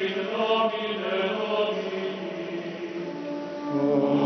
in nomine Domini.